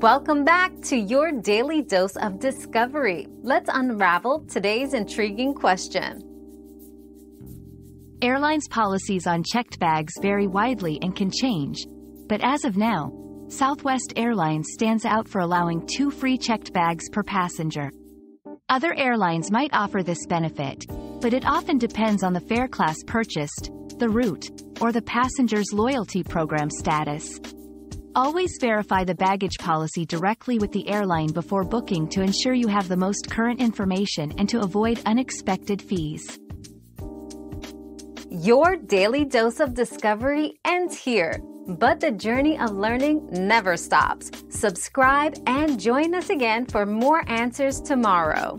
Welcome back to your daily dose of discovery. Let's unravel today's intriguing question. Airlines' policies on checked bags vary widely and can change, but as of now, Southwest Airlines stands out for allowing two free checked bags per passenger. Other airlines might offer this benefit, but it often depends on the fare class purchased, the route, or the passenger's loyalty program status. Always verify the baggage policy directly with the airline before booking to ensure you have the most current information and to avoid unexpected fees. Your daily dose of discovery ends here, but the journey of learning never stops. Subscribe and join us again for more answers tomorrow.